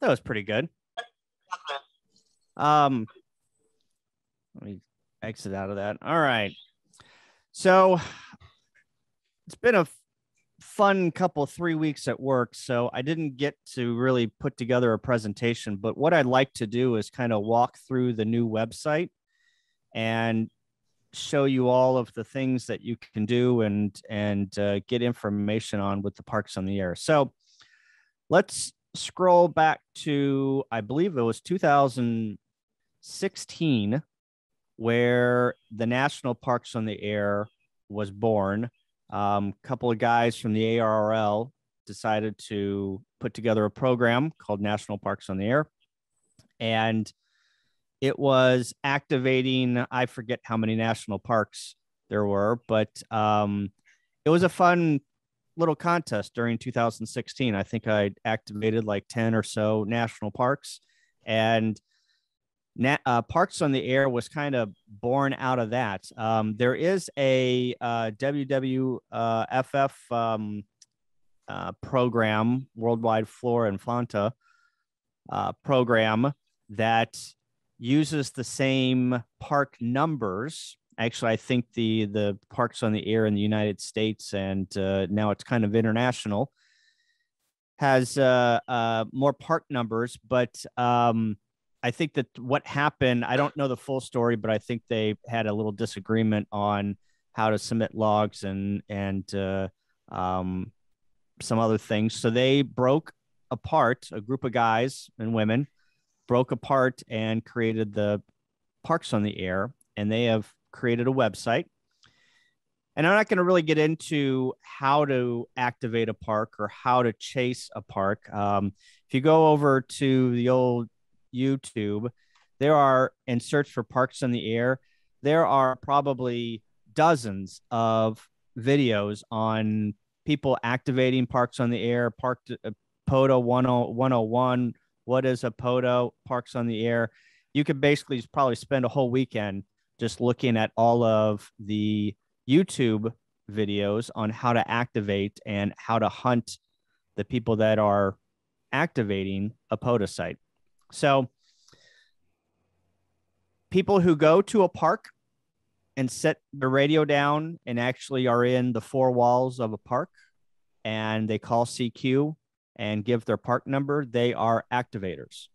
That was pretty good. Um, let me exit out of that. All right. So it's been a fun couple three weeks at work. So I didn't get to really put together a presentation, but what I'd like to do is kind of walk through the new website and show you all of the things that you can do and and uh, get information on with the parks on the air. So let's scroll back to I believe it was 2016 where the National Parks on the Air was born. A um, couple of guys from the ARRL decided to put together a program called National Parks on the Air. And it was activating, I forget how many national parks there were, but um, it was a fun little contest during 2016. I think I activated like 10 or so national parks. And Na- uh, Parks on the Air was kind of born out of that. Um, there is a uh, WWFF um, uh, program, Worldwide Flora and Fauna uh, program, that uses the same park numbers. Actually, I think the the parks on the air in the United States and uh, now it's kind of international has uh, uh, more park numbers, but um, I think that what happened, I don't know the full story, but I think they had a little disagreement on how to submit logs and and uh, um, some other things. So they broke apart. A group of guys and women broke apart and created the Parks on the Air, and they have created a website. And I'm not going to really get into how to activate a park or how to chase a park. Um, if you go over to the old YouTube, there are, and search for Parks on the Air, there are probably dozens of videos on people activating Parks on the Air, Park uh, POTA 101. What is a POTA? Parks on the Air. You could basically probably spend a whole weekend just looking at all of the YouTube videos on how to activate and how to hunt the people that are activating a POTA site. So people who go to a park and set the radio down and actually are in the four walls of a park and they call CQ and give their park number, they are activators.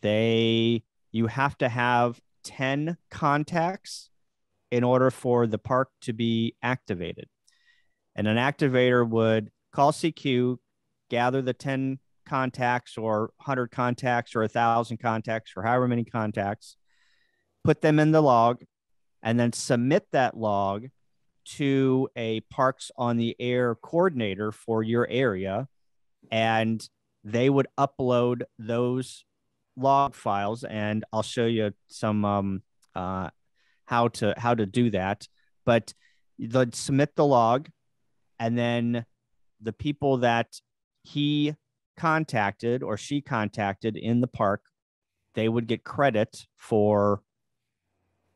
They you have to have 10 contacts in order for the park to be activated. And an activator would call CQ, gather the 10 contacts or 100 contacts or 1,000 contacts or however many contacts, put them in the log, and then submit that log to a parks on the air coordinator for your area. And they would upload those log files. And I'll show you some um, uh, how to how to do that. But they'd submit the log, and then the people that he contacted or she contacted in the park, they would get credit for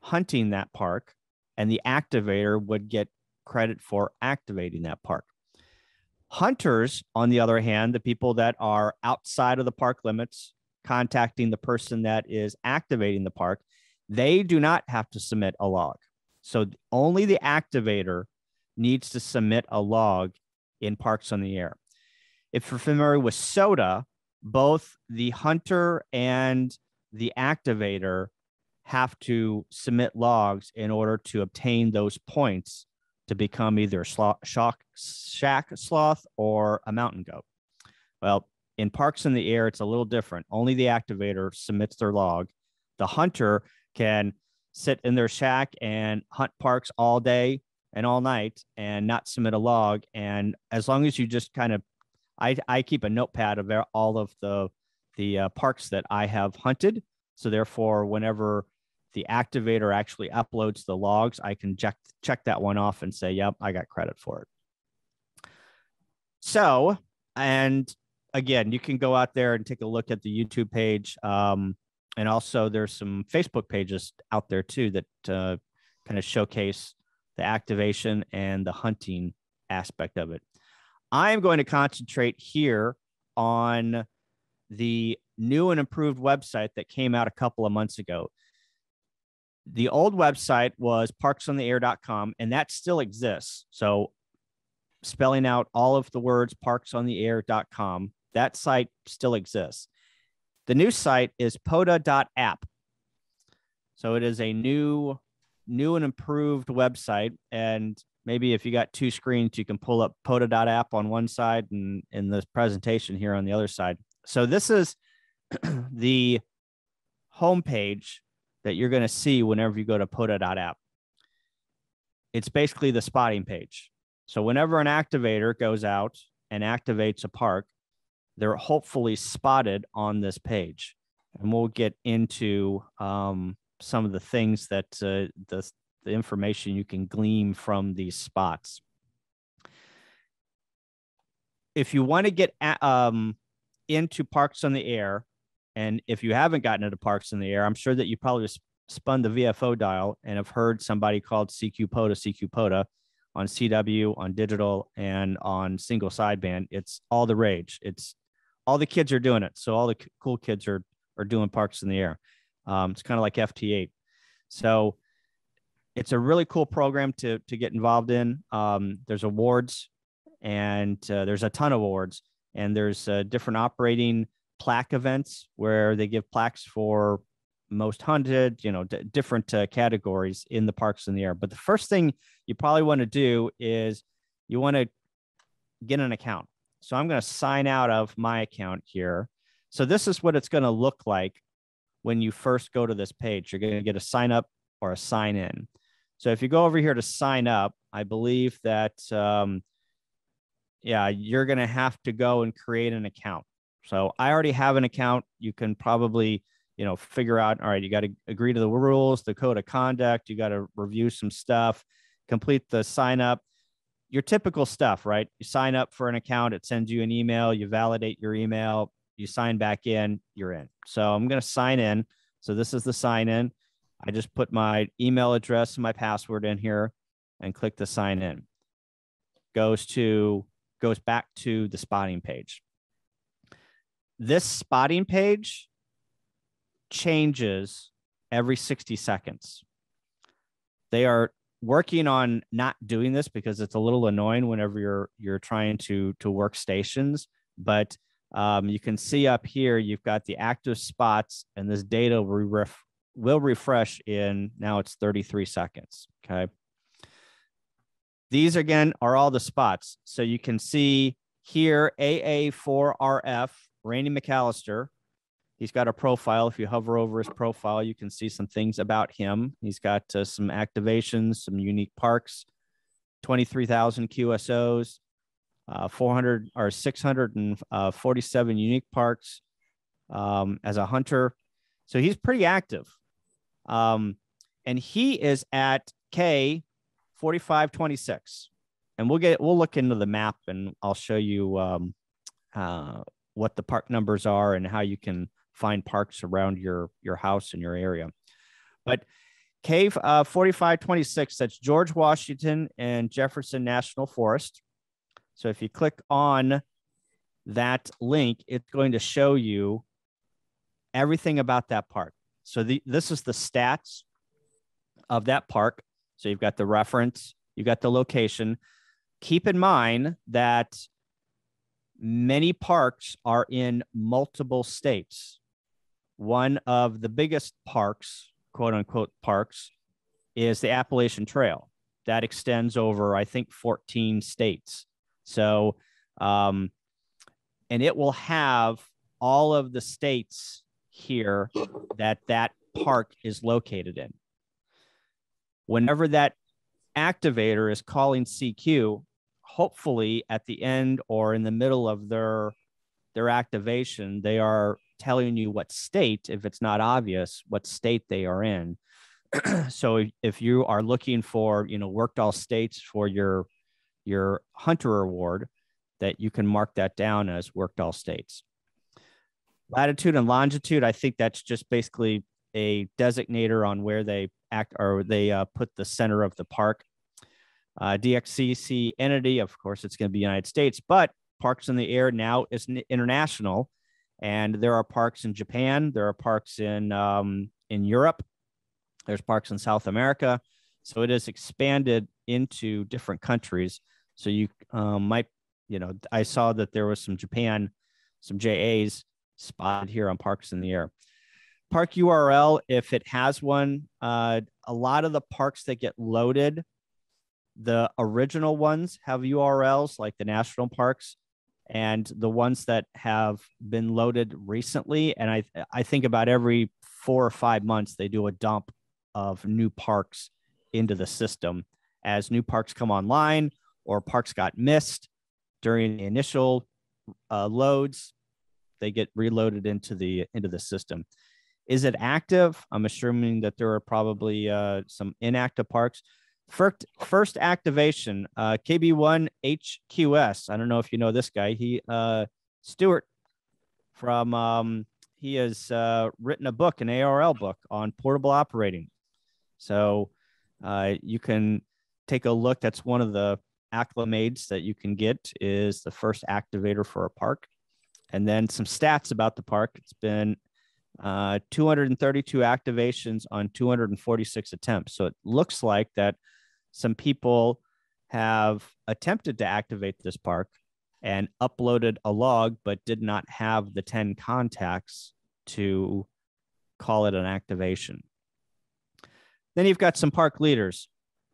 hunting that park, and the activator would get credit for activating that park. Hunters, on the other hand, the people that are outside of the park limits, contacting the person that is activating the park, they do not have to submit a log. So only the activator needs to submit a log in Parks on the Air if you're familiar with SOTA, both the hunter and the activator have to submit logs in order to obtain those points to become either a sloth, shock, shack sloth or a mountain goat. Well, in parks in the air, it's a little different. Only the activator submits their log. The hunter can sit in their shack and hunt parks all day and all night and not submit a log. And as long as you just kind of I, I keep a notepad of all of the the uh, parks that I have hunted. So therefore, whenever the activator actually uploads the logs, I can check check that one off and say, "Yep, I got credit for it." So, and again, you can go out there and take a look at the YouTube page, um, and also there's some Facebook pages out there too that uh, kind of showcase the activation and the hunting aspect of it. I am going to concentrate here on the new and improved website that came out a couple of months ago. The old website was parksontheair.com, and that still exists. So, spelling out all of the words parksontheair.com, that site still exists. The new site is pota.app. So, it is a new, new and improved website. And maybe if you got two screens, you can pull up pota.app on one side and in this presentation here on the other side. So, this is the homepage that you're going to see whenever you go to pota.app. It's basically the spotting page. So whenever an activator goes out and activates a park, they're hopefully spotted on this page. And we'll get into um, some of the things that uh, the, the information you can glean from these spots. If you want to get um, into Parks on the Air, and if you haven't gotten into Parks in the Air, I'm sure that you probably spun the VFO dial and have heard somebody called CQ POTA, CQ POTA on CW, on digital, and on single sideband. It's all the rage. It's all the kids are doing it. So all the cool kids are are doing Parks in the Air. Um, it's kind of like FT8. So it's a really cool program to to get involved in. Um, there's awards, and uh, there's a ton of awards, and there's uh, different operating plaque events where they give plaques for most hunted, you know, d- different uh, categories in the parks in the air. But the first thing you probably want to do is you want to get an account. So I'm going to sign out of my account here. So this is what it's going to look like when you first go to this page. You're going to get a sign up or a sign in. So if you go over here to sign up, I believe that, um, yeah, you're going to have to go and create an account. So I already have an account. You can probably, you know, figure out, all right, you got to agree to the rules, the code of conduct, you got to review some stuff, complete the sign up, your typical stuff, right? You sign up for an account, it sends you an email, you validate your email, you sign back in, you're in. So I'm going to sign in. So this is the sign in. I just put my email address and my password in here and click the sign in. Goes to goes back to the spotting page this spotting page changes every 60 seconds. They are working on not doing this because it's a little annoying whenever you're you're trying to to work stations but um, you can see up here you've got the active spots and this data will, ref, will refresh in now it's 33 seconds okay these again are all the spots so you can see here aa4rf Randy McAllister. He's got a profile. If you hover over his profile, you can see some things about him. He's got uh, some activations, some unique parks, 23,000 QSOs, uh, 400 or 647 uh, unique parks um, as a hunter. So he's pretty active. Um, and he is at K 4526. And we'll get, we'll look into the map and I'll show you um, uh, what the park numbers are and how you can find parks around your your house and your area. But Cave uh, 4526, that's George Washington and Jefferson National Forest. So if you click on that link, it's going to show you everything about that park. So the, this is the stats of that park. So you've got the reference, you've got the location. Keep in mind that many parks are in multiple states. One of the biggest parks, quote unquote, parks, is the Appalachian Trail. That extends over, I think, 14 states. So, um, and it will have all of the states here that that park is located in. Whenever that activator is calling CQ, hopefully at the end or in the middle of their their activation they are telling you what state if it's not obvious what state they are in so if you are looking for you know worked all states for your your hunter award that you can mark that down as worked all states latitude and longitude i think that's just basically a designator on where they act or they uh, put the center of the park uh, DXCC entity. Of course, it's going to be United States, but Parks in the Air now is international. And there are parks in Japan. There are parks in um, in Europe. There's parks in South America. So it has expanded into different countries. So you um, might, you know, I saw that there was some Japan, some JAs spotted here on Parks in the Air. Park URL, if it has one, uh, a lot of the parks that get loaded, the original ones have URLs like the national parks, and the ones that have been loaded recently. And I, I think about every four or five months, they do a dump of new parks into the system. As new parks come online or parks got missed during the initial uh, loads they get reloaded into the into the system. Is it active? I'm assuming that there are probably uh, some inactive parks first first activation uh, kb1 hqs i don't know if you know this guy he uh stuart from um he has uh, written a book an ARRL book on portable operating so uh, you can take a look. That's one of the acclimates that you can get is the first activator for a park. And then some stats about the park. It's been uh, 232 activations on 246 attempts. So it looks like that some people have attempted to activate this park and uploaded a log, but did not have the 10 contacts to call it an activation. Then you've got some park leaders.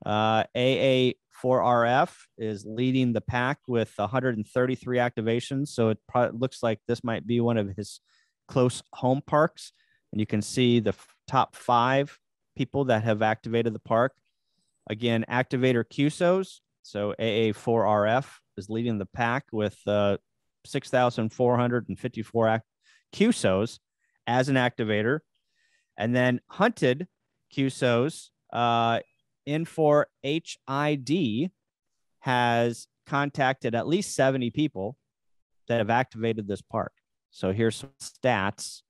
Uh, AA4RF is leading the pack with 133 activations. So it pro- looks like this might be one of his close home parks. And you can see the f- top five people that have activated the park. Again, activator QSOs. So AA4RF is leading the pack with uh, 6,454 act- QSOs as an activator. And then Hunted QSOs uh, Infor HID has contacted at least 70 people that have activated this park. So here's some stats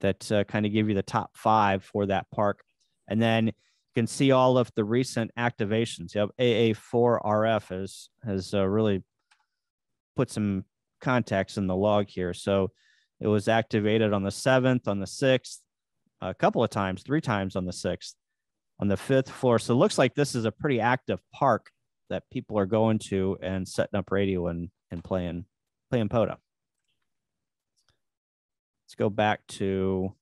that uh, kind of give you the top five for that park. And then you can see all of the recent activations. Yep, AA4RF has, has uh, really put some context in the log here. So it was activated on the 7th, on the 6th, a couple of times, three times on the 6th, on the fifth floor. So it looks like this is a pretty active park that people are going to and setting up radio and, and playing playing POTA. Let's go back to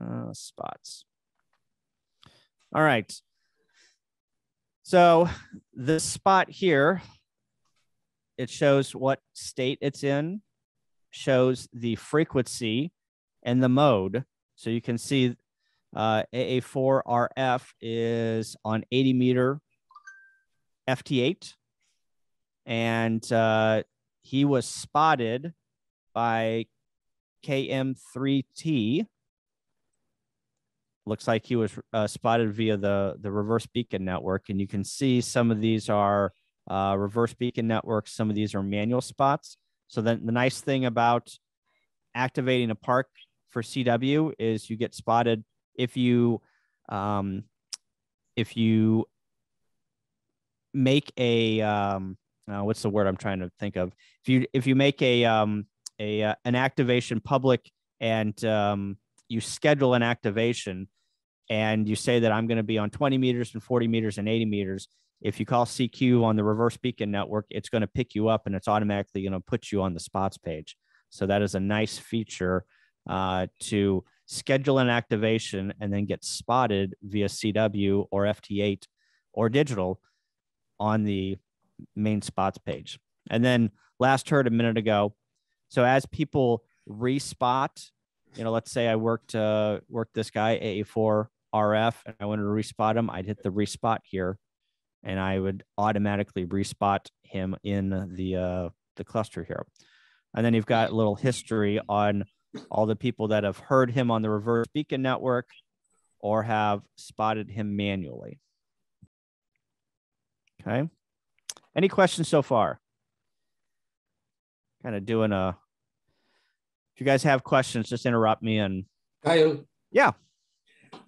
uh, spots. All right. So this spot here, it shows what state it's in, shows the frequency and the mode. So you can see uh, AA4RF is on 80 meter FT8. And uh, he was spotted by KM3T. Looks like he was uh, spotted via the, the reverse beacon network. And you can see some of these are uh, reverse beacon networks, some of these are manual spots. So then the nice thing about activating a park for CW is you get spotted if you um, if you make a um, uh, what's the word I'm trying to think of? If you if you make a um, a uh, an activation public and um, you schedule an activation and you say that I'm going to be on 20 meters and 40 meters and 80 meters. If you call CQ on the reverse beacon network, it's going to pick you up and it's automatically going to put you on the spots page. So that is a nice feature uh, to schedule an activation, and then get spotted via CW or FT8 or digital on the main spots page. And then last heard a minute ago. So as people respot, you know, let's say I worked uh worked this guy AA4 RF and I wanted to respot him, I'd hit the respot here and I would automatically respot him in the uh the cluster here. And then you've got a little history on all the people that have heard him on the reverse beacon network or have spotted him manually. Okay. Any questions so far? Kind of doing a, if you guys have questions, just interrupt me and. Kyle. Yeah.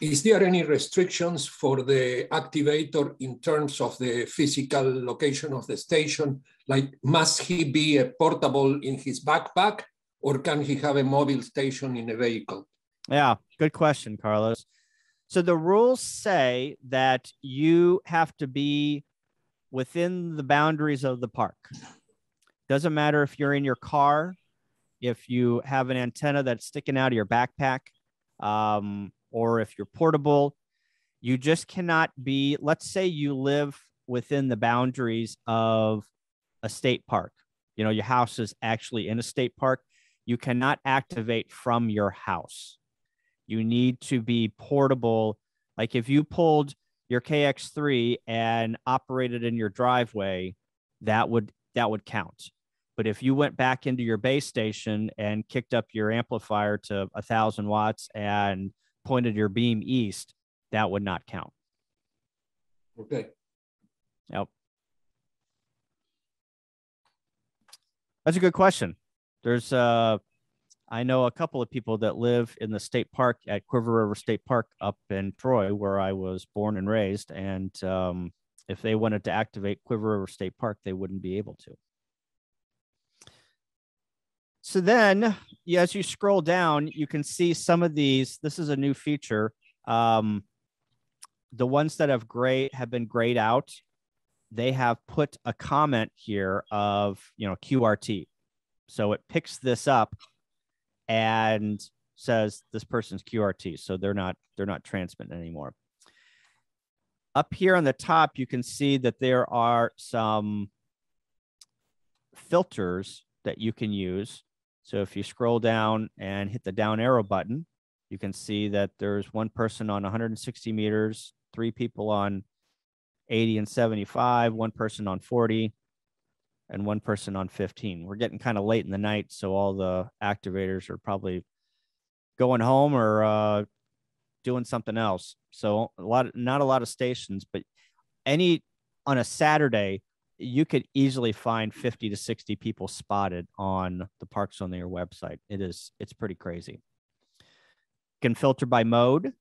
Is there any restrictions for the activator in terms of the physical location of the station? Like, must he be a portable in his backpack or can he have a mobile station in a vehicle? Yeah, good question, Carlos. So the rules say that you have to be within the boundaries of the park. Doesn't matter if you're in your car, if you have an antenna that's sticking out of your backpack, um, or if you're portable, you just cannot be, let's say you live within the boundaries of a state park. You know, your house is actually in a state park. You cannot activate from your house. You need to be portable. Like if you pulled your KX3 and operated in your driveway, that would that would count. But if you went back into your base station and kicked up your amplifier to a thousand watts and pointed your beam east, that would not count. Okay. Yep. That's a good question. There's uh I know a couple of people that live in the state park at Cuivre River State Park up in Troy, where I was born and raised. And um, if they wanted to activate Cuivre River State Park, they wouldn't be able to. So then, as you scroll down, you can see some of these. This is a new feature. Um, the ones that have gray have been grayed out. They have put a comment here of you know QRT, so it picks this up and says this person's QRT. So they're not they're not transmitting anymore. Up here on the top, you can see that there are some filters that you can use. So if you scroll down and hit the down arrow button, you can see that there's one person on 160 meters, three people on 80 and 75, one person on 40, and one person on 15. We're getting kind of late in the night, so all the activators are probably going home or uh, doing something else. So a lot, not a lot of stations, but any on a Saturday, you could easily find 50 to 60 people spotted on the Parks on Air website. It is, it's pretty crazy. Can filter by mode,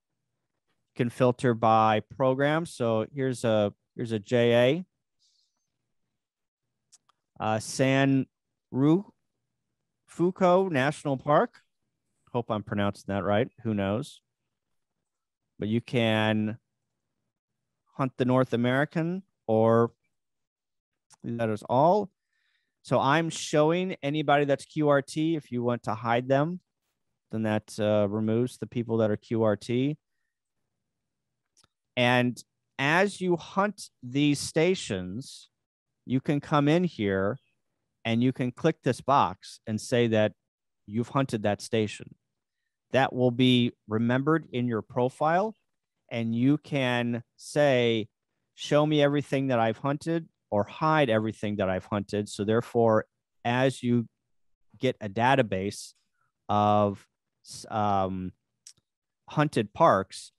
can filter by program. So here's a here's a JA uh, San Rufuco National Park. Hope I'm pronouncing that right. Who knows? But you can hunt the North American or that is all. So I'm showing anybody that's QRT. If you want to hide them, then that uh, removes the people that are QRT. And as you hunt these stations, you can come in here and you can click this box and say that you've hunted that station. That will be remembered in your profile, and you can say, Show me everything that I've hunted or hide everything that I've hunted. So, therefore, as you get a database of um, hunted parks,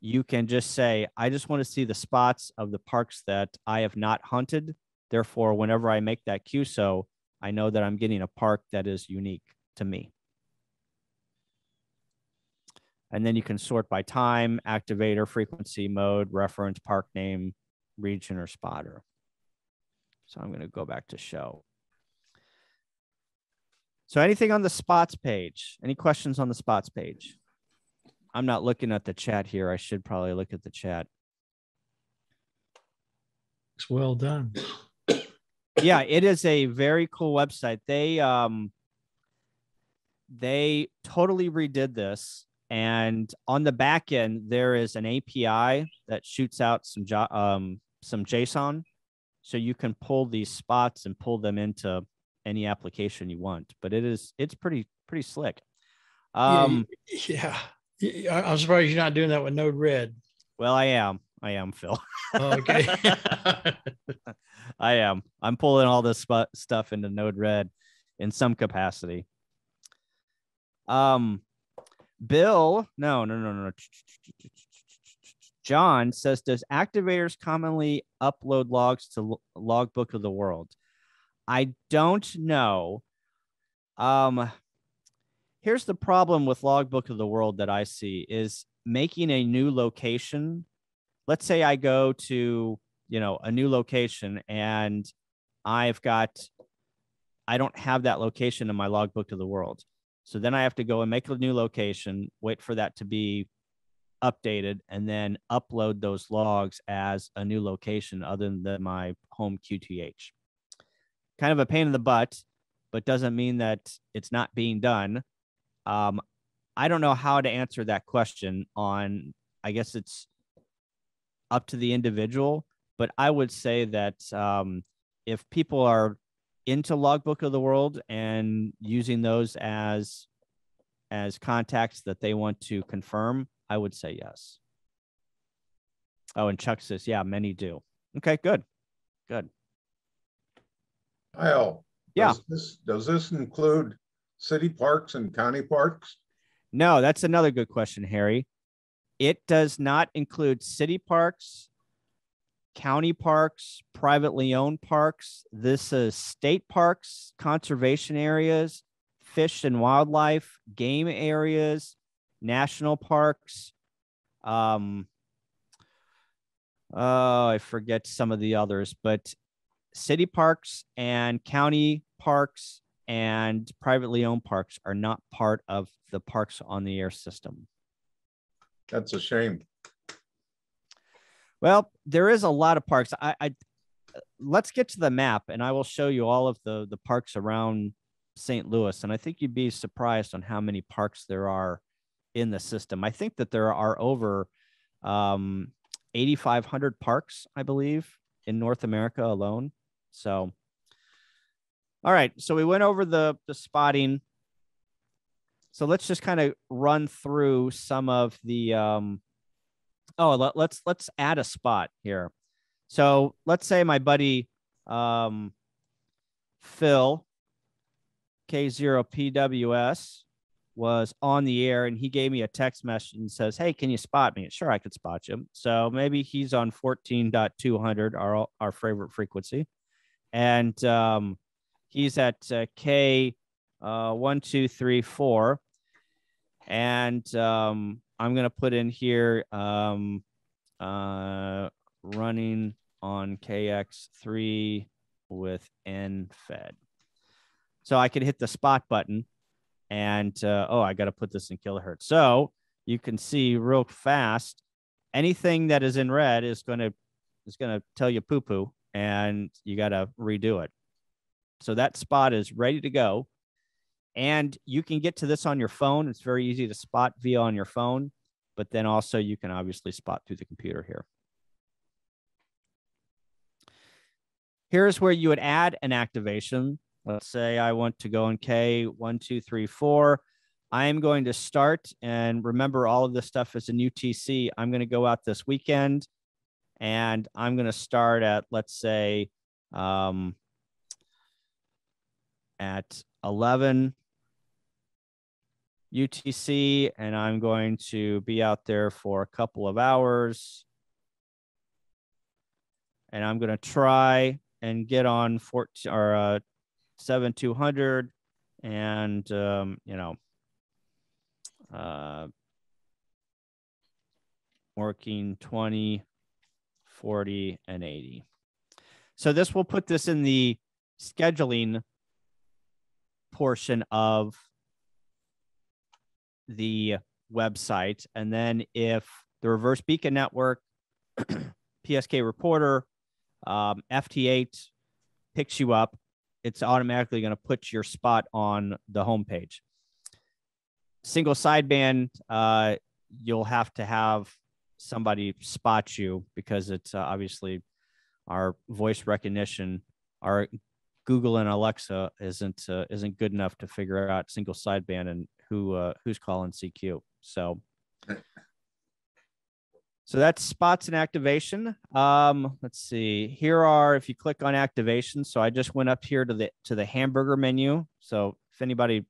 you can just say, I just want to see the spots of the parks that I have not hunted Therefore, whenever I make that QSO, I know that I'm getting a park that is unique to me. And then you can sort by time, activator, frequency, mode, reference, park name, region, or spotter. So I'm going to go back to show. So anything on the spots page? Any questions on the spots page? I'm not looking at the chat here. I should probably look at the chat. It's well done yeah, it is a very cool website. They um they totally redid this and on the back end there is an API that shoots out some um some JSON so you can pull these spots and pull them into any application you want. But it is it's pretty pretty slick. Um yeah. yeah. I'm surprised you're not doing that with Node Red. Well, I am. I am, Phil. Oh, okay. I am. I'm pulling all this stuff into Node Red in some capacity. Um, Bill, no, no, no, no. John says, does activators commonly upload logs to Logbook of the World? I don't know. Um, here's the problem with Logbook of the World that I see is making a new location. Let's say I go to you know a new location and i've got I don't have that location in my logbook of the world. So then I have to go and make a new location, wait for that to be updated, and then upload those logs as a new location other than my home QTH. Kind of a pain in the butt, but doesn't mean that it's not being done. Um, I don't know how to answer that question on, I guess it's up to the individual, but I would say that um, if people are into logbook of the world and using those as as contacts that they want to confirm i would say yes oh and chuck says yeah many do okay good good Kyle. Yeah. Does this, does this include city parks and county parks? no that's another good question harry it does not include city parks county parks, privately owned parks. This is state parks, conservation areas, fish and wildlife, game areas, national parks. Um, oh, I forget some of the others, but city parks and county parks and privately owned parks are not part of the parks on the air system. That's a shame. Well, there is a lot of parks. I, I let's get to the map, and I will show you all of the the parks around St. Louis. And I think you'd be surprised on how many parks there are in the system. I think that there are over um, 8,500 parks, I believe, in North America alone. So, all right. So we went over the the spotting. So let's just kind of run through some of the um, oh let, let's let's add a spot here so let's say my buddy um, phil k0pws was on the air and he gave me a text message and says hey can you spot me? Sure i could spot you. So maybe he's on 14.200 our our favorite frequency. And um, he's at uh, k uh, and um, I'm going to put in here um, uh, running on KX3 with end fed. So I could hit the spot button and uh, oh, I got to put this in kilohertz. So you can see real fast anything that is in red is going to is going to tell you poo poo and you got to redo it. So that spot is ready to go. And you can get to this on your phone. It's very easy to spot via on your phone, but then also you can obviously spot through the computer here. Here's where you would add an activation. Let's say I want to go in K one, two, three, four. I am going to start and remember all of this stuff is a UTC. I'm going to go out this weekend and I'm going to start at, let's say, um, at 11 UTC, and I'm going to be out there for a couple of hours. And I'm going to try and get on 14 or uh, 7200 and, um, you know, uh, working 20, 40, and 80. So this will put this in the scheduling portion of the website. And then if the reverse beacon network, PSK reporter, um, FT8 picks you up, it's automatically going to put your spot on the homepage. Single sideband, uh, you'll have to have somebody spot you because it's uh, obviously our voice recognition, our Google and Alexa isn't uh, isn't good enough to figure out single sideband and who uh, who's calling CQ. So so that's spots and activation. Um, let's see. Here are if you click on activation. So I just went up here to the to the hamburger menu. So if anybody,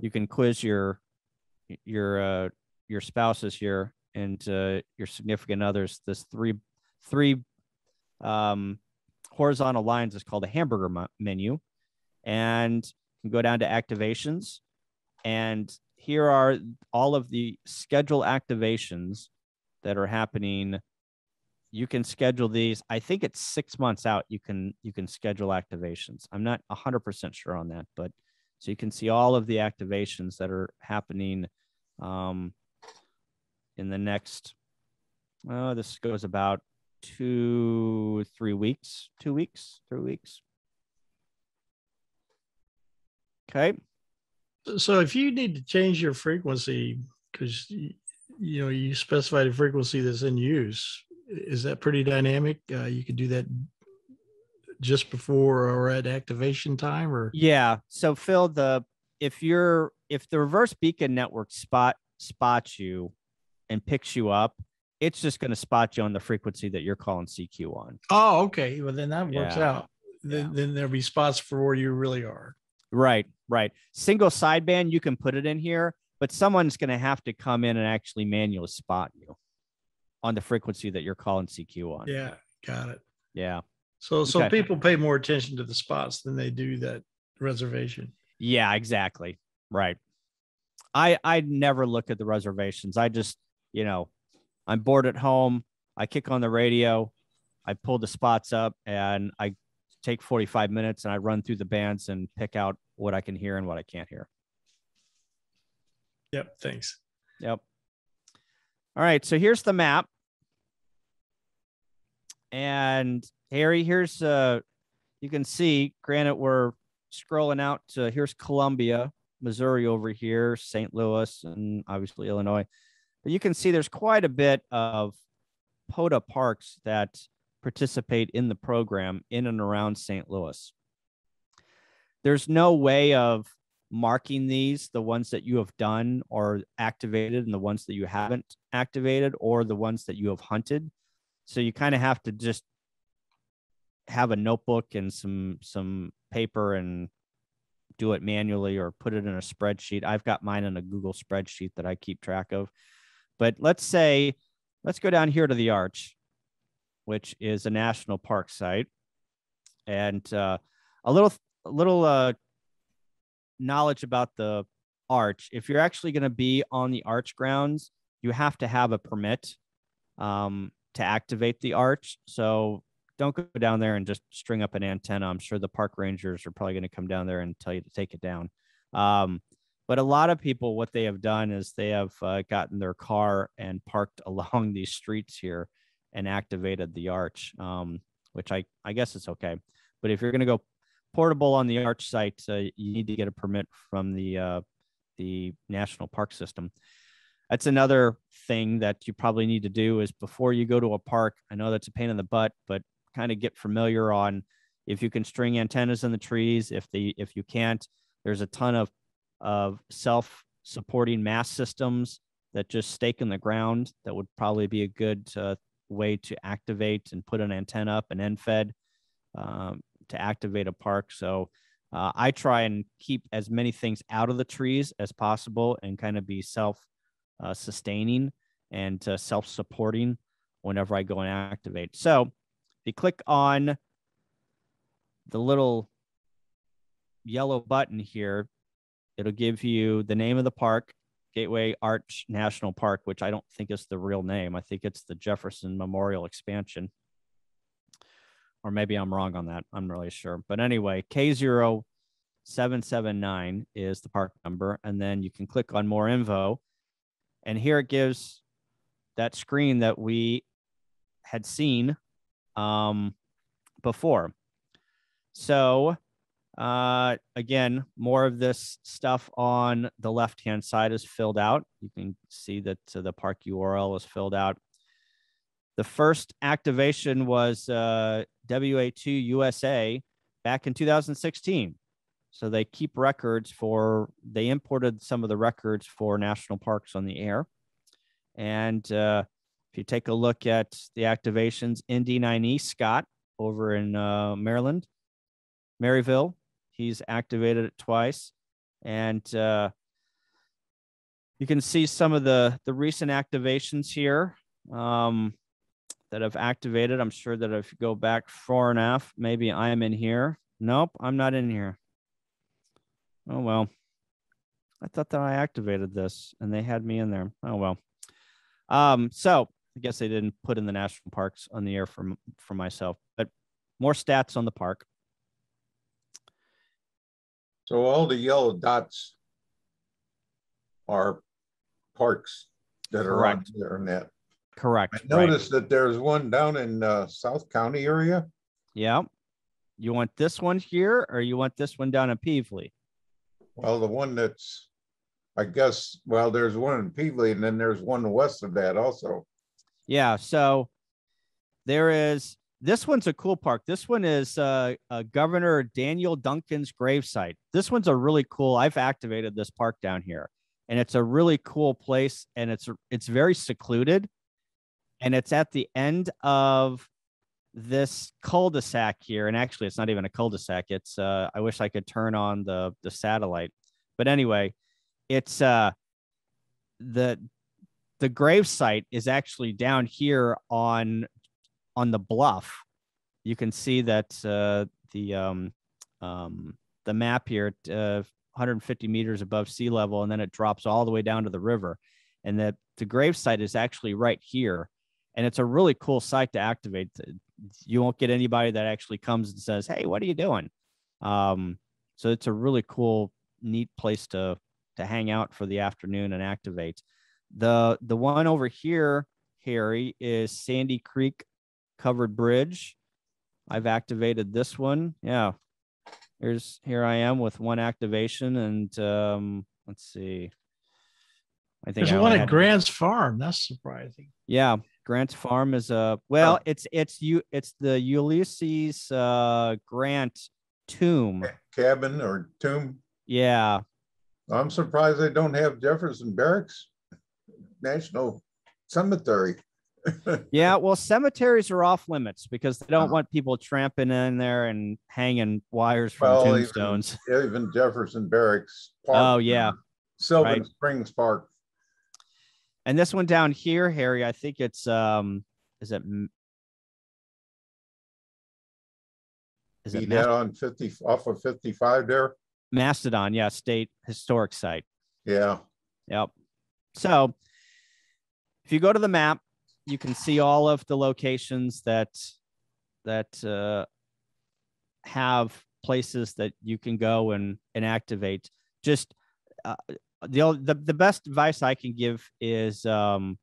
you can quiz your your uh, your spouses here and uh, your significant others. This three three um, horizontal lines is called a hamburger menu, and you can go down to activations, and here are all of the schedule activations that are happening you can schedule these. I think it's six months out. You can you can schedule activations. I'm not 100% sure on that, but so you can see all of the activations that are happening um, in the next. Oh, this goes about two, three weeks, two weeks, three weeks. Okay. So if you need to change your frequency, because you know you specify the frequency that's in use, is that pretty dynamic? Uh, you could do that just before or at activation time, or Yeah. So Phil, the if you're if the reverse beacon network spot spots you and picks you up, it's just going to spot you on the frequency that you're calling CQ on. oh, okay, well then that works Yeah. out. Then, Yeah. then there'll be spots for where you really are. Right, right. Single sideband, you can put it in here, but someone's going to have to come in and actually manually spot you on the frequency that you're calling CQ on. Yeah, got it. Yeah. So so Okay. people pay more attention to the spots than they do that reservation. Yeah, exactly. Right. I I never look at the reservations. I just, you know, I'm bored at home. I kick on the radio, I pull the spots up and I take 45 minutes and I run through the bands and pick out what I can hear and what I can't hear. Yep. Thanks. Yep. All right, so here's the map. And Harry, here's uh you can see, granted, we're scrolling out to here's Columbia, Missouri over here, St. Louis, and obviously Illinois. But you can see there's quite a bit of POTA parks that participate in the program in and around St. Louis. There's no way of marking these, the ones that you have done or activated, and the ones that you haven't activated, or the ones that you have hunted. So you kind of have to just have a notebook and some some paper and do it manually or put it in a spreadsheet. I've got mine in a Google spreadsheet that I keep track of. But let's say, let's go down here to the Arch, which is a national park site, and uh, a little a little uh, knowledge about the Arch. If you're actually going to be on the Arch grounds, you have to have a permit um, to activate the Arch. So don't go down there and just string up an antenna. I'm sure the park rangers are probably going to come down there and tell you to take it down. Um, but a lot of people, what they have done is they have uh, gotten their car and parked along these streets here and activated the arch, um, which I, I guess is okay. But if you're going to go portable on the arch site, uh, you need to get a permit from the uh, the national park system. That's another thing that you probably need to do is before you go to a park. I know that's a pain in the butt, but kind of get familiar on if you can string antennas in the trees. If the if you can't, there's a ton of of self-supporting mast systems that just stake in the ground. That would probably be a good uh, way to activate and put an antenna up, an end fed um, to activate a park. So uh, I try and keep as many things out of the trees as possible and kind of be self uh, sustaining and uh, self supporting whenever I go and activate. So if you click on the little yellow button here, it'll give you the name of the park, Gateway Arch National Park, which I don't think is the real name. I think it's the Jefferson Memorial Expansion. Or maybe I'm wrong on that. I'm really sure. But anyway, K0779 is the park number. And then you can click on more info. And here it gives that screen that we had seen um, before. So uh, again, more of this stuff on the left-hand side is filled out. You can see that uh, the park URL is filled out. The first activation was uh, WA2 USA back in 2016. So they keep records for, they imported some of the records for national parks on the air. And uh, if you take a look at the activations, ND9E Scott over in uh, Maryland, Maryville, he's activated it twice. And uh, you can see some of the, the recent activations here um, that I've activated. I'm sure that if you go back far enough, maybe I am in here. Nope, I'm not in here. Oh, well. I thought that I activated this and they had me in there. Oh, well. Um, so I guess they didn't put in the national parks on the air for for myself, but more stats on the park. So all the yellow dots are parks that are on Correct. the internet. Correct. I right. noticed that there's one down in uh, South County area. Yeah. You want this one here, or you want this one down in Pevely? Well, the one that's, I guess, well, there's one in Pevely and then there's one west of that also. Yeah. So there is this one's a cool park. This one is uh, uh, Governor Daniel Dunklin's gravesite. This one's a really cool. I've activated this park down here, and it's a really cool place, and it's it's very secluded, and it's at the end of this cul-de-sac here. And actually, it's not even a cul-de-sac. It's uh, I wish I could turn on the the satellite, but anyway, it's uh the the grave site is actually down here on on the bluff. You can see that uh, the um, um, the map here, uh, 150 meters above sea level, and then it drops all the way down to the river. And that the grave site is actually right here, and it's a really cool site to activate. You won't get anybody that actually comes and says, "Hey, what are you doing?" Um, so it's a really cool, neat place to to hang out for the afternoon and activate. The the one over here, Harry, is Sandy Creek Covered Bridge. I've activated this one. Yeah. Here's here I am with one activation and um let's see. I think There's I one at Grant's Farm. That's surprising. yeah, Grant's Farm is a well, it's it's you it's the Ulysses uh Grant tomb. Cabin or tomb. Yeah, I'm surprised they don't have Jefferson Barracks National Cemetery. Yeah, well, cemeteries are off limits because they don't Uh-huh. want people tramping in there and hanging wires from Well, even- tombstones. Even Jefferson Barracks. Park, Oh, yeah. Sylvan Right. Springs Park. And this one down here, Harry, I think it's um, is it is it that on fifty, off of fifty-five there? Mastodon? Yeah, state historic site. Yeah. Yep. So if you go to the map, you can see all of the locations that that uh, have places that you can go and and activate. Just uh, the, the the best advice I can give is um,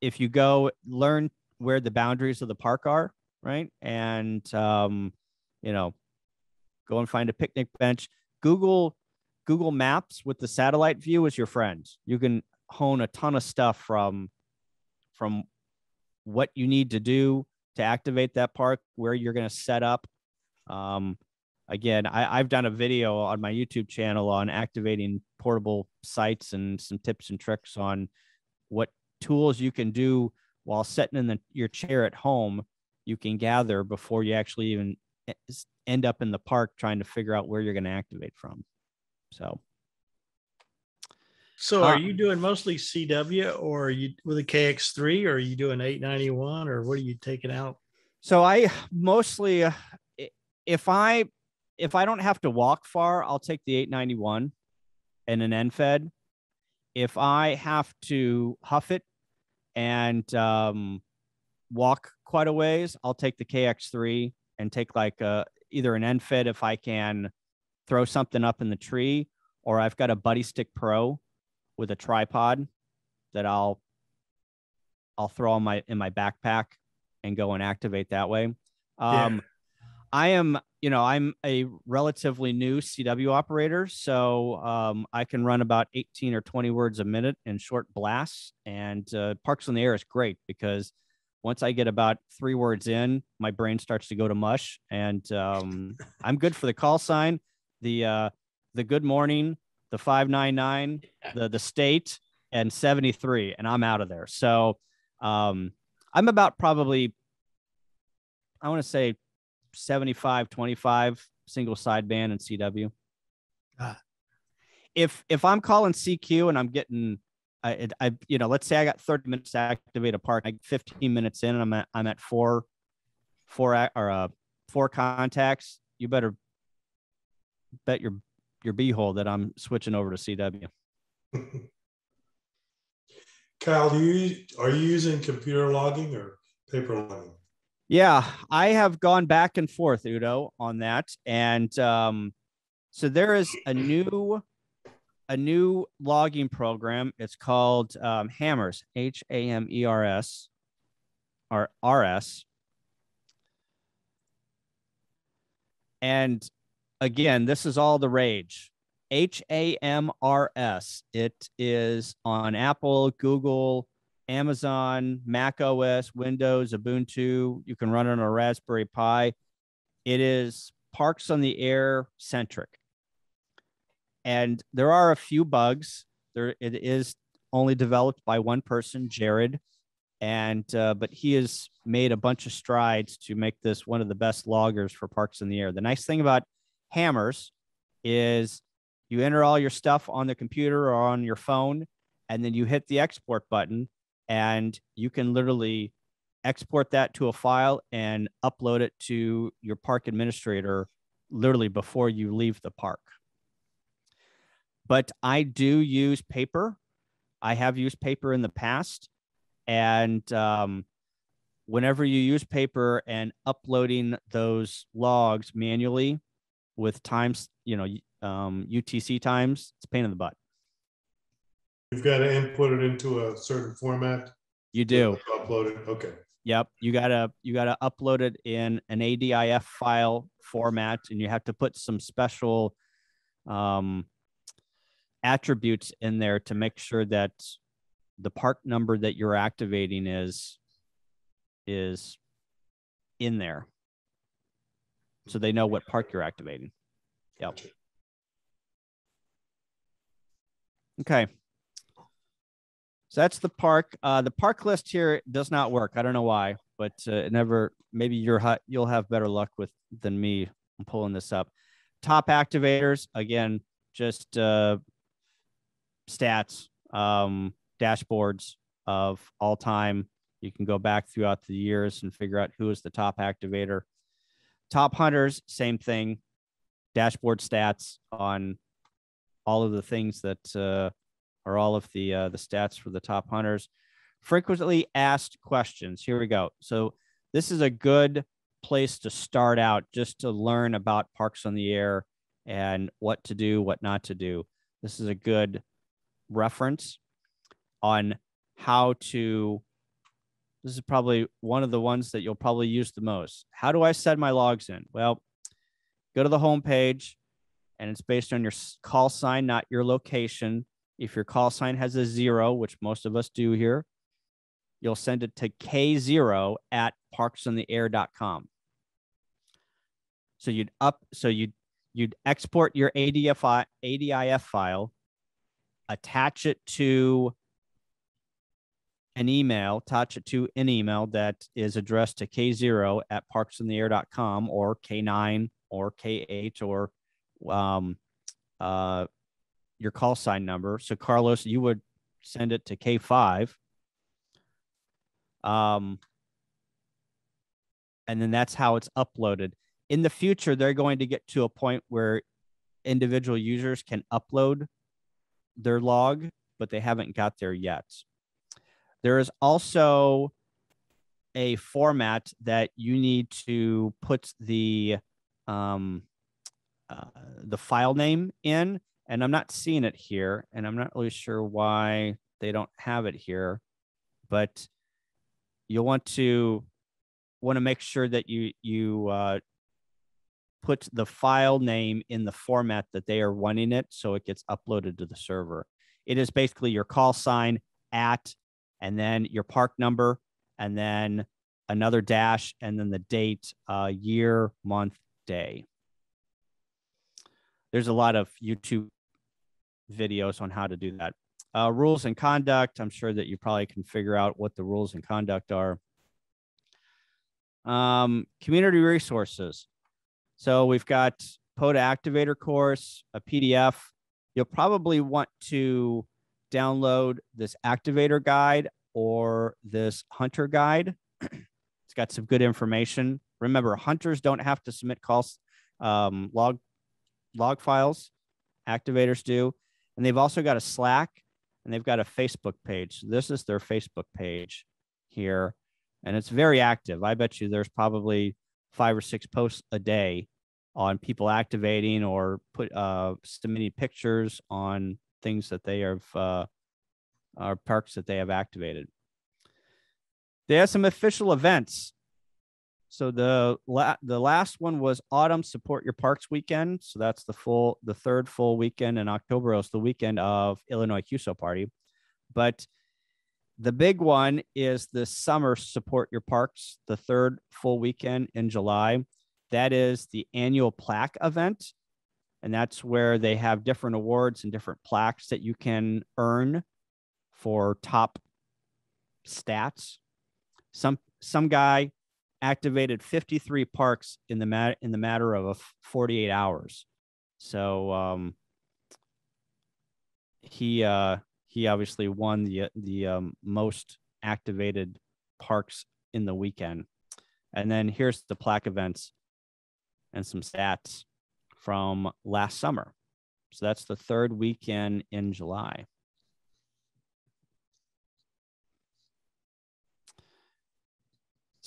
if you go learn where the boundaries of the park are, right, and um, you know, go and find a picnic bench. Google Google Maps with the satellite view is your friend. You can hone a ton of stuff from from what you need to do to activate that park, where you're going to set up. Um, again, I, I've done a video on my YouTube channel on activating portable sites and some tips and tricks on what tools you can do while sitting in the, your chair at home. You can gather before you actually even end up in the park trying to figure out where you're going to activate from. So So are you doing mostly CW or are you with a KX3 or are you doing 891 or what are you taking out? So I mostly, uh, if I if I don't have to walk far, I'll take the 891 and an end fed. If I have to huff it and um, walk quite a ways, I'll take the KX3 and take like a, either an end fed if I can throw something up in the tree, or I've got a Buddy Stick Pro with a tripod that I'll I'll throw on my in my backpack and go and activate that way. Yeah. I am, you know, I'm a relatively new CW operator, so um, I can run about 18 or 20 words a minute in short blasts. And uh, Parks on the Air is great because once I get about three words in, my brain starts to go to mush, and um, I'm good for the call sign, the uh, the good morning, the 599, the the state, and 73, and I'm out of there. So um, I'm about probably, I want to say 75, 25 single sideband and CW. Ah. If if I'm calling CQ and I'm getting I, I you know let's say I got 30 minutes to activate a park, I get 15 minutes in and I'm at I'm at four four or uh four contacts, you better bet your your beehole that I'm switching over to CW. Kyle, do you are you using computer logging or paper logging? Yeah, I have gone back and forth, Udo, on that, and um, so there is a new a new logging program. It's called um, HAMRS, H A M E R S, or R S. And again, this is all the rage. H A M R S. It is on Apple, Google, Amazon, Mac OS, Windows, Ubuntu. You can run it on a Raspberry Pi. It is Parks on the Air centric. And there are a few bugs. There it is only developed by one person, Jared, and uh, but he has made a bunch of strides to make this one of the best loggers for Parks in the Air. The nice thing about HAMRS is you enter all your stuff on the computer or on your phone, and then you hit the export button, and you can literally export that to a file and upload it to your park administrator literally before you leave the park. But I do use paper. I have used paper in the past. And um, whenever you use paper and uploading those logs manually with times, you know, um, UTC times, it's a pain in the butt. You've got to input it into a certain format. You do. Upload it. Okay. Yep, you gotta you gotta upload it in an ADIF file format, and you have to put some special um, attributes in there to make sure that the park number that you're activating is is in there, so they know what park you're activating. Yep. Okay. So that's the park. Uh, the park list here does not work. I don't know why, but uh, it never. Maybe you're hot. You'll have better luck with than me I'm pulling this up. Top activators again, just uh, stats, um, dashboards of all time. You can go back throughout the years and figure out who is the top activator. Top hunters, same thing. Dashboard stats on all of the things that uh, are all of the uh, the stats for the top hunters. Frequently asked questions. Here we go. So this is a good place to start out just to learn about parks on the air and what to do, what not to do. This is a good reference on how to this is probably one of the ones that you'll probably use the most. How do I set my logs in? Well, go to the home page and it's based on your call sign, not your location. If your call sign has a zero, which most of us do here, you'll send it to k0 at parksontheair.com. So you'd up, so you'd you'd export your ADIF file, attach it to an email, attach it to an email that is addressed to k0 at parksontheair.com or k9 or k8 or um, uh, your call sign number. So Carlos, you would send it to K5. Um, and then that's how it's uploaded. In the future, they're going to get to a point where individual users can upload their log, but they haven't got there yet. There is also a format that you need to put the um, uh, the file name in, and I'm not seeing it here, and I'm not really sure why they don't have it here, but you'll want to want to make sure that you you uh, put the file name in the format that they are wanting it, so it gets uploaded to the server. It is basically your call sign at, and then your park number, and then another dash, and then the date, uh, year, month, day there's a lot of YouTube videos on how to do that. Uh, rules and conduct. I'm sure that you probably can figure out what the rules and conduct are. Um, community resources. So we've got POTA Activator course, a PDF. You'll probably want to download this activator guide or this hunter guide. it's got some good information. Remember, hunters don't have to submit calls, um, log log files. Activators do. And they've also got a Slack and they've got a Facebook page. This is their Facebook page here, and it's very active. I bet you there's probably five or six posts a day on people activating or put uh, submitting pictures on things that they have uh, are parks that they have activated. They have some official events. So the la- the last one was Autumn Support Your Parks weekend. So that's the full the third full weekend in October. It was the weekend of Illinois QSO Party, but the big one is the summer Support Your Parks, the third full weekend in July. That is the annual plaque event. And that's where they have different awards and different plaques that you can earn for top stats. Some some guy activated 53 parks in the mat in the matter of 48 hours. So um, he uh, he obviously won the the um, most activated parks in the weekend. And then here's the plaque events and some stats from last summer. So that's the third weekend in July.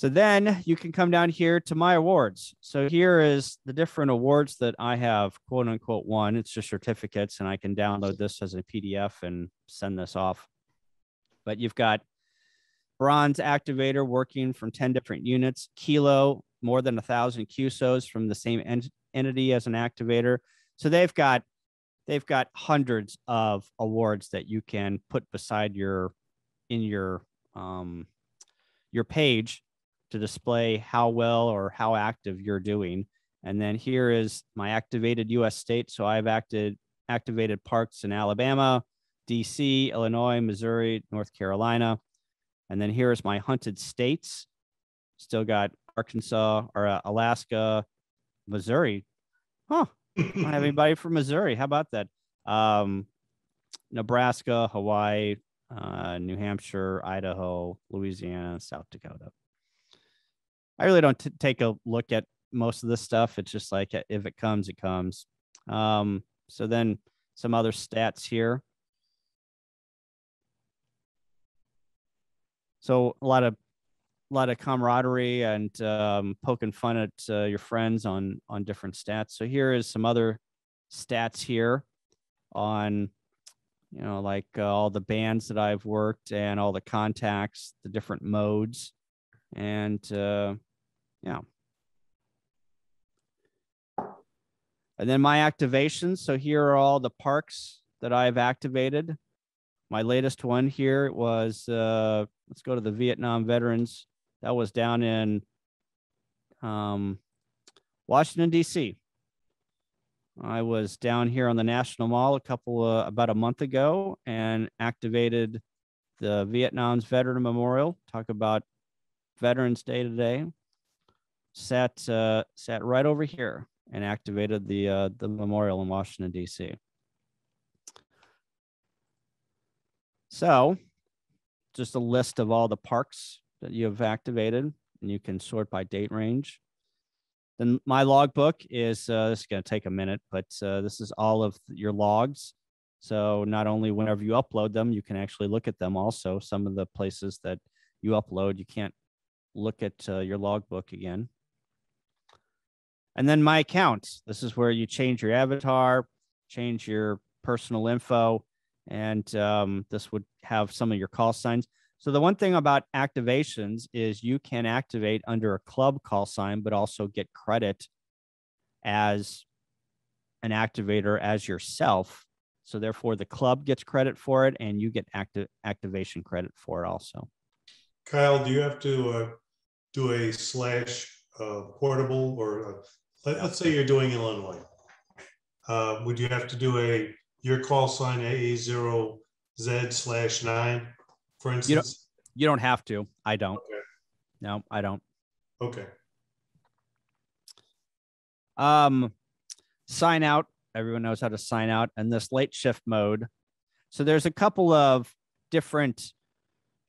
So then you can come down here to my awards. So here is the different awards that I have quote unquote won. It's just certificates, and I can download this as a PDF and send this off. But you've got bronze activator working from 10 different units, kilo, more than a thousand QSOs from the same ent- entity as an activator. So they've got they've got hundreds of awards that you can put beside your in your um, your page to display how well or how active you're doing. And then here is my activated US state. So I've acted activated parks in Alabama, DC, Illinois, Missouri, North Carolina. And then here's my hunted states. Still got Arkansas or uh, Alaska, Missouri. Huh. I don't have anybody from Missouri. How about that? Um, Nebraska, Hawaii, uh, New Hampshire, Idaho, Louisiana, South Dakota. I really don't t- take a look at most of this stuff. It's just like if it comes, it comes. Um, so then some other stats here. So a lot of a lot of camaraderie and um, poking fun at uh, your friends on on different stats. So here is some other stats here on you know like uh, all the bands that I've worked and all the contacts, the different modes, and uh, yeah. And then my activations. So here are all the parks that I've activated. My latest one here was uh, let's go to the Vietnam veterans. That was down in um, Washington D.C. I was down here on the National Mall a couple about a month ago and activated the Vietnam's Veteran Memorial. Talk about Veterans Day today. Sat uh, sat right over here and activated the uh, the memorial in Washington D.C. So, just a list of all the parks that you have activated, and you can sort by date range. Then my logbook is uh, this is going to take a minute, but uh, this is all of your logs. So not only whenever you upload them, you can actually look at them. Also, some of the places that you upload, you can't look at uh, your logbook again. And then my account. This is where you change your avatar, change your personal info, and um, this would have some of your call signs. So the one thing about activations is you can activate under a club call sign, but also get credit as an activator as yourself. So therefore, the club gets credit for it, and you get active activation credit for it also. Kyle, do you have to uh, do a slash uh, portable or uh, let, us say you're doing Illinois? Uh, would you have to do a your call sign AA0Z slash nine, for instance? You don't, you don't have to. I don't. Okay. No, I don't. Okay. Um, sign out. Everyone knows how to sign out. And this late shift mode. So there's a couple of different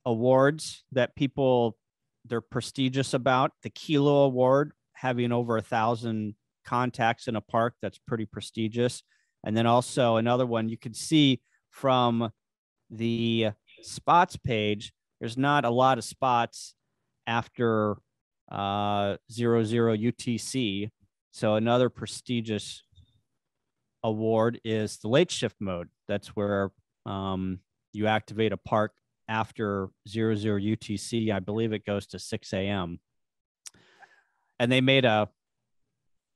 awards that people they're prestigious about. The Kilo Award, having over a thousand contacts in a park, that's pretty prestigious. And then also another one you can see from the spots page, there's not a lot of spots after uh, zero zero UTC. So another prestigious award is the late shift mode. That's where um, you activate a park after zero zero UTC. I believe it goes to 6 a.m. And they made a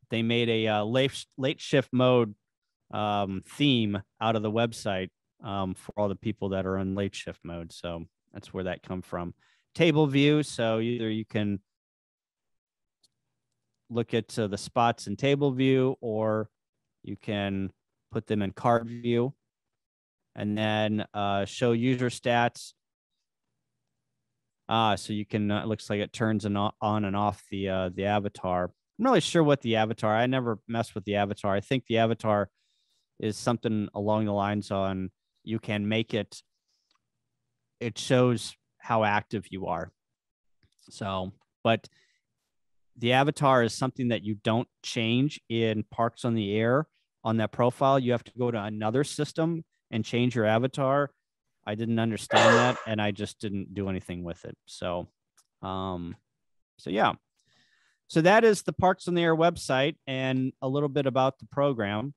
they made a uh, late late shift mode um, theme out of the website um, for all the people that are in late shift mode. So that's where that come from. Table view. So either you can look at uh, the spots in table view or you can put them in card view and then uh, show user stats. Ah, so you can, uh, looks like it turns on, on and off the, uh, the avatar. I'm not really sure what the avatar, I never messed with the avatar. I think the avatar is something along the lines on you can make it, it shows how active you are. So, but the avatar is something that you don't change in Parks on the Air on that profile. You have to go to another system and change your avatar. I didn't understand that and I just didn't do anything with it. So, um, so yeah. So that is the Parks on the Air website and a little bit about the program.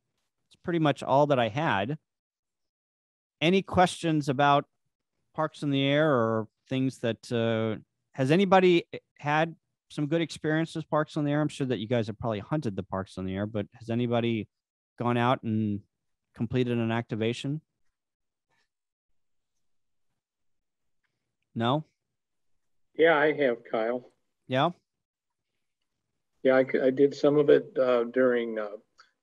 It's pretty much all that I had. Any questions about Parks on the Air or things that uh, has anybody had some good experiences parks on the air? I'm sure that you guys have probably hunted the parks on the air, but has anybody gone out and completed an activation? No. Yeah, I have, Kyle. Yeah. Yeah, I, I did some of it uh, during uh,